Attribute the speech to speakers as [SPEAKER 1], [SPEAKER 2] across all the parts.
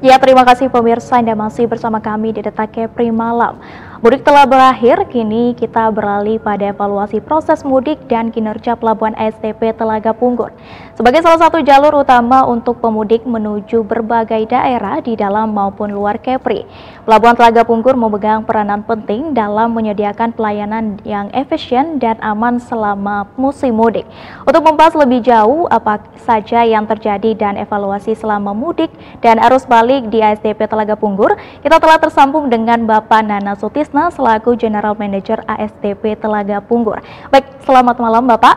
[SPEAKER 1] Ya, terima kasih pemirsa Anda masih bersama kami di Detak Kepri Malam. Mudik telah berakhir, kini kita beralih pada evaluasi proses mudik dan kinerja Pelabuhan ASDP Telaga Punggur. Sebagai salah satu jalur utama untuk pemudik menuju berbagai daerah di dalam maupun luar Kepri, Pelabuhan Telaga Punggur memegang peranan penting dalam menyediakan pelayanan yang efisien dan aman selama musim mudik. Untuk membahas lebih jauh apa saja yang terjadi dan evaluasi selama mudik dan arus balik di ASDP Telaga Punggur, kita telah tersambung dengan Bapak Nana Sutis Krisna selaku General Manager ASDP Telaga Punggur. Baik, selamat malam Bapak.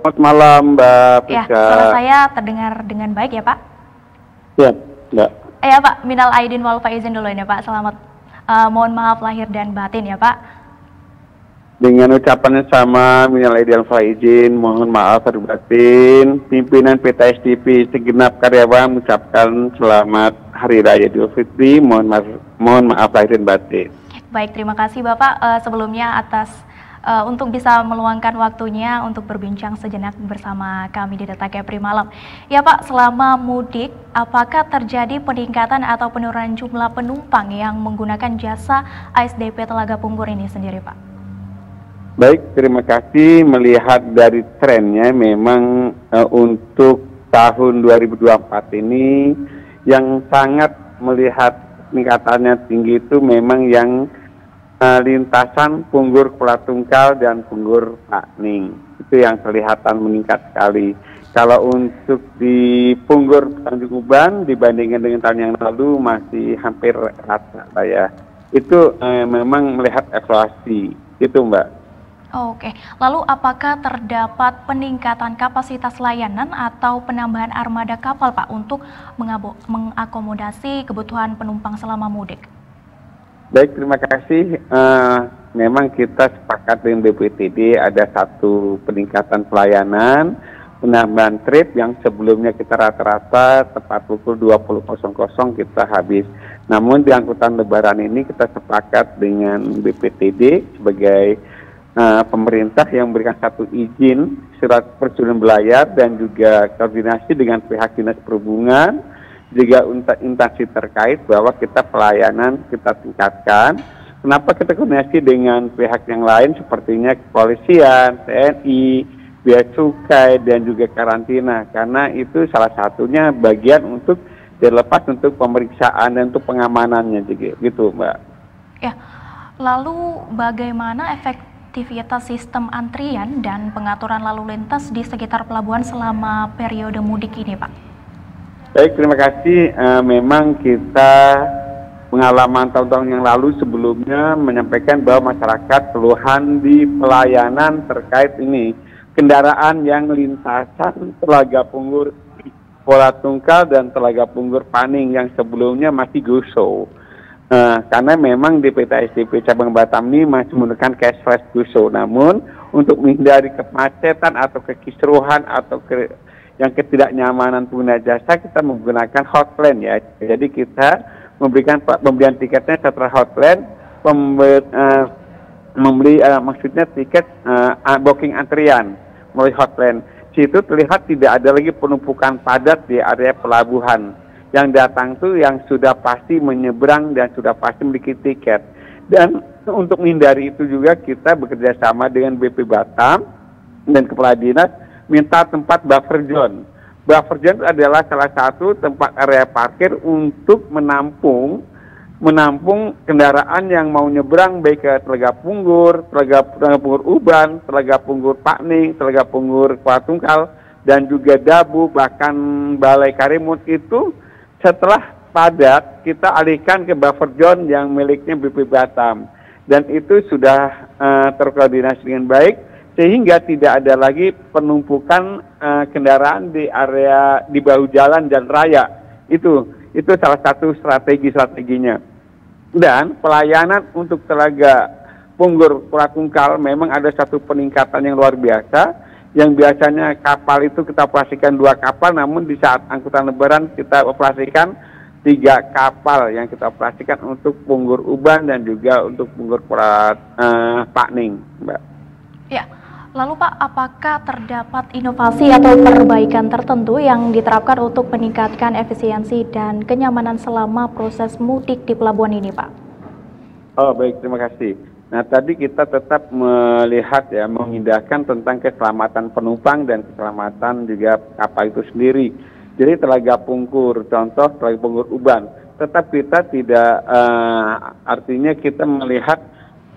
[SPEAKER 2] Selamat malam Mbak
[SPEAKER 1] Ya, suara saya terdengar dengan baik ya Pak?
[SPEAKER 2] Ya, Mbak.
[SPEAKER 1] Ya Pak, minal aidin wal faizin dulu ini Pak. Selamat, uh, mohon maaf lahir dan batin ya Pak.
[SPEAKER 2] Dengan ucapan yang sama, minal aidin wal faizin, mohon maaf lahir batin. Pimpinan PT SDP segenap karyawan mengucapkan selamat Hari Raya Idul Fitri. Mohon maaf, mohon maaf lahir dan batin.
[SPEAKER 1] Baik, terima kasih Bapak uh, sebelumnya atas uh, untuk bisa meluangkan waktunya untuk berbincang sejenak bersama kami di Data Kepri Malam. Ya Pak, selama mudik, apakah terjadi peningkatan atau penurunan jumlah penumpang yang menggunakan jasa ASDP Telaga Punggur ini sendiri Pak?
[SPEAKER 2] Baik, terima kasih. Melihat dari trennya memang uh, untuk tahun 2024 ini yang sangat melihat peningkatannya tinggi itu memang yang uh, lintasan Punggur Kuala dan Punggur Pakning. Itu yang kelihatan meningkat sekali. Kalau untuk di Punggur Tanjung Uban dibandingkan dengan tahun yang lalu masih hampir rata ya. Itu uh, memang melihat evaluasi. Itu Mbak.
[SPEAKER 1] Oke, lalu apakah terdapat peningkatan kapasitas layanan atau penambahan armada kapal Pak untuk mengakomodasi kebutuhan penumpang selama mudik?
[SPEAKER 2] Baik, terima kasih. Uh, memang kita sepakat dengan BPTD ada satu peningkatan pelayanan, penambahan trip yang sebelumnya kita rata-rata tepat pukul 20.00 kita habis. Namun di angkutan lebaran ini kita sepakat dengan BPTD sebagai uh, pemerintah yang memberikan satu izin surat persetujuan belayar dan juga koordinasi dengan pihak dinas perhubungan juga instansi terkait bahwa kita pelayanan kita tingkatkan. Kenapa kita koordinasi dengan pihak yang lain sepertinya kepolisian, TNI, biaya cukai dan juga karantina karena itu salah satunya bagian untuk dilepas untuk pemeriksaan dan untuk pengamanannya juga gitu Mbak.
[SPEAKER 1] Ya, lalu bagaimana efektivitas sistem antrian dan pengaturan lalu lintas di sekitar pelabuhan selama periode mudik ini Pak?
[SPEAKER 2] Baik, terima kasih. Uh, memang kita pengalaman tahun-tahun yang lalu sebelumnya menyampaikan bahwa masyarakat keluhan di pelayanan terkait ini kendaraan yang lintasan Telaga Punggur Pola Tungkal dan Telaga Punggur Paning yang sebelumnya masih guso. Uh, karena memang di PT SDP cabang Batam ini masih menggunakan cashless guso. Namun untuk menghindari kemacetan atau kekisruhan atau ke, yang ketidaknyamanan pengguna jasa kita menggunakan hotline ya. Jadi kita memberikan pembelian tiketnya setelah hotline, pembe, uh, membeli uh, maksudnya tiket uh, booking antrian melalui hotline. Situ terlihat tidak ada lagi penumpukan padat di area pelabuhan. Yang datang tuh yang sudah pasti menyeberang dan sudah pasti memiliki tiket. Dan untuk menghindari itu juga kita bekerja sama dengan BP Batam dan Kepala Dinas minta tempat buffer zone. Buffer zone adalah salah satu tempat area parkir untuk menampung menampung kendaraan yang mau nyebrang baik ke Telaga Punggur, Telaga, Punggur Uban, Telaga Punggur Pakning, Telaga Punggur Kuatungkal, dan juga Dabu, bahkan Balai Karimun itu setelah padat kita alihkan ke buffer zone yang miliknya BP Batam. Dan itu sudah uh, terkoordinasi dengan baik sehingga tidak ada lagi penumpukan uh, kendaraan di area di bahu jalan dan raya. Itu itu salah satu strategi strateginya dan pelayanan untuk telaga Punggur Puratungkal memang ada satu peningkatan yang luar biasa yang biasanya kapal itu kita operasikan dua kapal namun di saat angkutan lebaran kita operasikan tiga kapal yang kita operasikan untuk Punggur Uban dan juga untuk Punggur Purat uh, Pakning Mbak.
[SPEAKER 1] Ya, Lalu Pak, apakah terdapat inovasi atau perbaikan tertentu yang diterapkan untuk meningkatkan efisiensi dan kenyamanan selama proses mudik di pelabuhan ini Pak?
[SPEAKER 2] Oh baik, terima kasih. Nah tadi kita tetap melihat ya, memindahkan tentang keselamatan penumpang dan keselamatan juga kapal itu sendiri. Jadi telaga pungkur, contoh telaga pungkur Uban, tetap kita tidak, uh, artinya kita melihat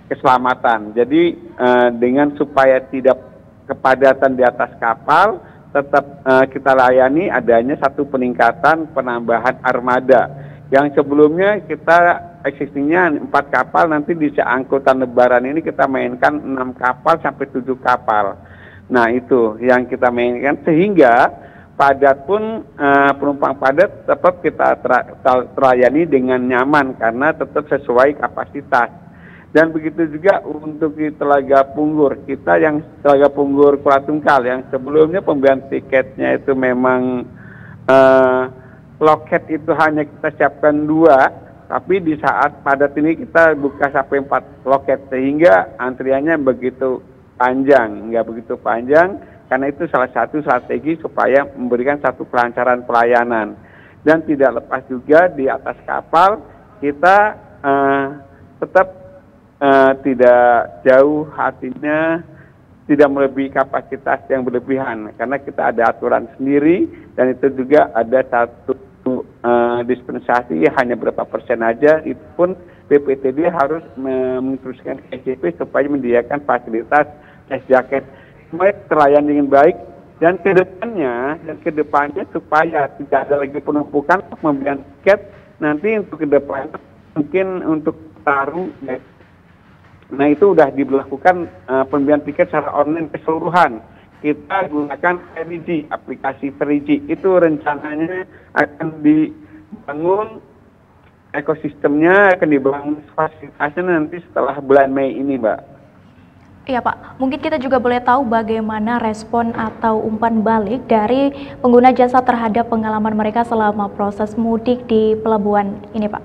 [SPEAKER 2] keselamatan. Jadi uh, dengan supaya tidak kepadatan di atas kapal, tetap uh, kita layani adanya satu peningkatan penambahan armada. Yang sebelumnya kita existingnya empat kapal, nanti di angkutan lebaran ini kita mainkan enam kapal sampai tujuh kapal. Nah itu yang kita mainkan sehingga padat pun uh, penumpang padat tetap kita terlayani dengan nyaman karena tetap sesuai kapasitas. Dan begitu juga untuk di Telaga Punggur, kita yang Telaga Punggur Kuala Tungkal yang sebelumnya pembelian tiketnya itu memang uh, loket itu hanya kita siapkan dua, tapi di saat padat ini kita buka sampai empat loket sehingga antriannya begitu panjang, nggak begitu panjang karena itu salah satu strategi supaya memberikan satu kelancaran pelayanan. Dan tidak lepas juga di atas kapal kita uh, tetap uh, tidak jauh hatinya tidak melebihi kapasitas yang berlebihan. Karena kita ada aturan sendiri dan itu juga ada satu dispensasi hanya berapa persen aja itu pun BPTD harus ke SCP supaya menyediakan fasilitas tes jaket supaya terlayani dengan baik dan ke depannya dan ke depannya supaya tidak ada lagi penumpukan pembelian tiket nanti untuk ke depannya mungkin untuk taruh ya, Nah itu sudah diberlakukan uh, pembelian tiket secara online keseluruhan. Kita gunakan Ferigi, aplikasi Ferigi. Itu rencananya akan dibangun ekosistemnya, akan dibangun fasilitasnya nanti setelah bulan Mei ini, Mbak.
[SPEAKER 1] Iya Pak, mungkin kita juga boleh tahu bagaimana respon atau umpan balik dari pengguna jasa terhadap pengalaman mereka selama proses mudik di pelabuhan ini Pak.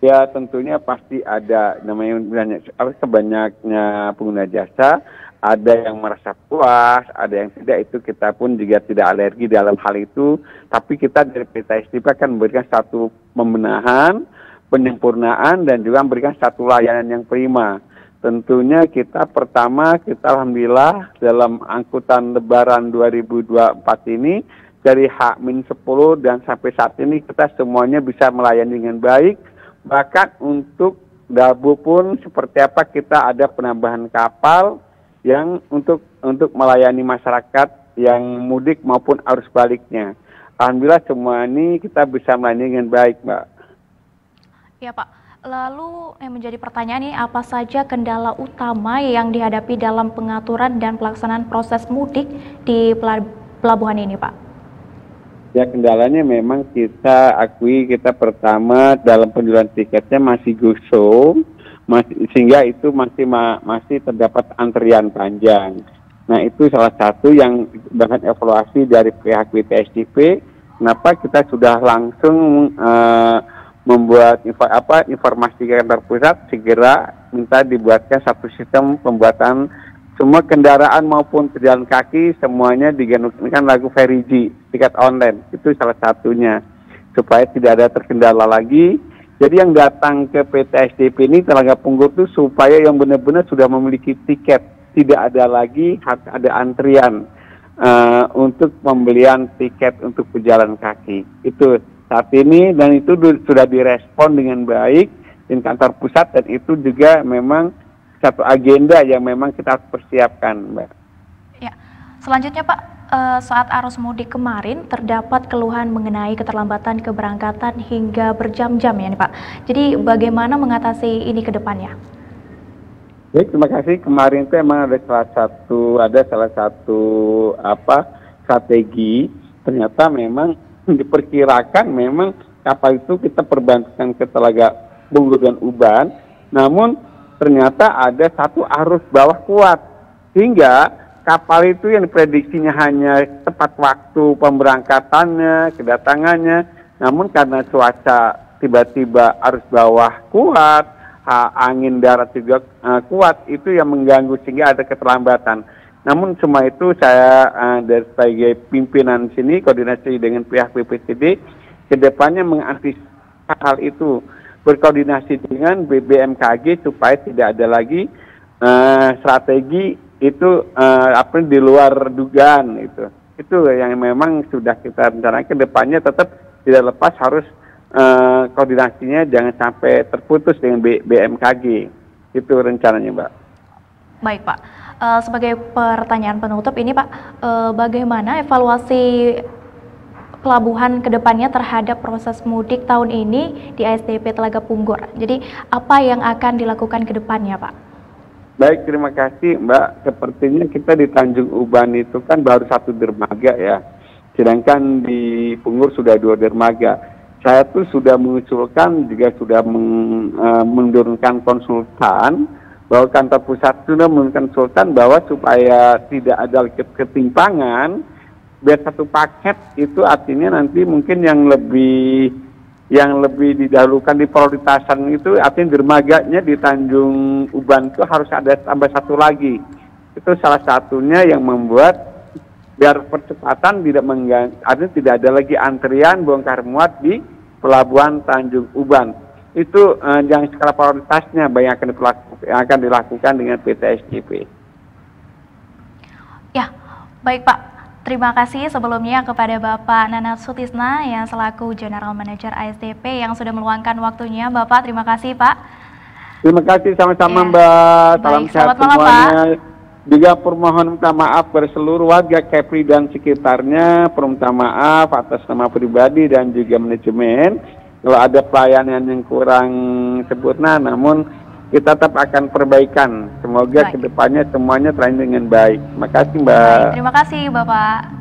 [SPEAKER 2] Ya tentunya pasti ada namanya banyak sebanyaknya pengguna jasa ada yang merasa puas, ada yang tidak itu kita pun juga tidak alergi dalam hal itu. Tapi kita dari PTSDP akan memberikan satu pembenahan, penyempurnaan dan juga memberikan satu layanan yang prima. Tentunya kita pertama kita alhamdulillah dalam angkutan Lebaran 2024 ini dari H-10 dan sampai saat ini kita semuanya bisa melayani dengan baik bahkan untuk Dabu pun seperti apa kita ada penambahan kapal yang untuk untuk melayani masyarakat yang mudik maupun arus baliknya. Alhamdulillah semua ini kita bisa melayani dengan baik, Mbak.
[SPEAKER 1] Ya Pak. Lalu yang menjadi pertanyaan ini apa saja kendala utama yang dihadapi dalam pengaturan dan pelaksanaan proses mudik di pelabuhan ini, Pak?
[SPEAKER 2] Ya kendalanya memang kita akui kita pertama dalam penjualan tiketnya masih gosong, masih sehingga itu masih ma, masih terdapat antrian panjang. Nah itu salah satu yang bahkan evaluasi dari pihak BTSDP. Kenapa kita sudah langsung uh, membuat info, apa informasi kantor pusat segera minta dibuatkan satu sistem pembuatan semua kendaraan maupun pejalan kaki semuanya digenukkan lagu Ferigi tiket online itu salah satunya supaya tidak ada terkendala lagi jadi yang datang ke PT SDP ini tenaga punggur itu supaya yang benar-benar sudah memiliki tiket. Tidak ada lagi ada antrian uh, untuk pembelian tiket untuk pejalan kaki. Itu saat ini dan itu sudah direspon dengan baik di kantor pusat dan itu juga memang satu agenda yang memang kita persiapkan, Mbak.
[SPEAKER 1] Ya, selanjutnya Pak, eh, saat arus mudik kemarin terdapat keluhan mengenai keterlambatan keberangkatan hingga berjam-jam ya nih Pak. Jadi bagaimana mengatasi ini ke depannya?
[SPEAKER 2] Baik, terima kasih. Kemarin itu emang ada salah satu ada salah satu apa strategi. Ternyata memang diperkirakan memang kapal itu kita perbantukan ke Telaga Bunggur dan Uban. Namun ternyata ada satu arus bawah kuat sehingga kapal itu yang diprediksinya hanya tepat waktu pemberangkatannya, kedatangannya, namun karena cuaca tiba-tiba arus bawah kuat, angin darat juga kuat itu yang mengganggu sehingga ada keterlambatan. Namun semua itu saya dari sebagai pimpinan sini koordinasi dengan pihak BPTD ke depannya mengantisipasi hal itu berkoordinasi dengan BBMKG supaya tidak ada lagi uh, strategi itu uh, apa di luar dugaan itu itu yang memang sudah kita rencanakan ke depannya tetap tidak lepas harus uh, koordinasinya jangan sampai terputus dengan BMKG itu rencananya mbak
[SPEAKER 1] baik pak uh, sebagai pertanyaan penutup ini pak uh, bagaimana evaluasi pelabuhan ke depannya terhadap proses mudik tahun ini di ASDP Telaga Punggur. Jadi apa yang akan dilakukan ke depannya Pak?
[SPEAKER 2] Baik, terima kasih Mbak. Sepertinya kita di Tanjung Uban itu kan baru satu dermaga ya. Sedangkan di Punggur sudah dua dermaga. Saya tuh sudah mengusulkan juga sudah meng, uh, menurunkan konsultan bahwa kantor pusat sudah menurunkan konsultan bahwa supaya tidak ada ketimpangan biar satu paket itu artinya nanti mungkin yang lebih yang lebih didahulukan di prioritasan itu artinya dermaganya di Tanjung Uban itu harus ada tambah satu lagi itu salah satunya yang membuat biar percepatan tidak mengganggu artinya tidak ada lagi antrian bongkar muat di pelabuhan Tanjung Uban itu eh, yang skala prioritasnya banyak akan, yang akan dilakukan dengan PT SCP.
[SPEAKER 1] Ya, baik Pak. Terima kasih sebelumnya kepada Bapak Nana Sutisna yang selaku General Manager ASDP yang sudah meluangkan waktunya. Bapak, terima kasih Pak.
[SPEAKER 2] Terima kasih sama-sama ya. Mbak. Salam Baik, sehat malam, semuanya. Pak. Juga permohon minta maaf kepada seluruh warga Kepri dan sekitarnya. Perminta maaf atas nama pribadi dan juga manajemen. Kalau ada pelayanan yang kurang sempurna, namun kita tetap akan perbaikan. Semoga baik. ke depannya semuanya terlalu dengan baik. Terima kasih Mbak. Baik,
[SPEAKER 1] terima kasih Bapak.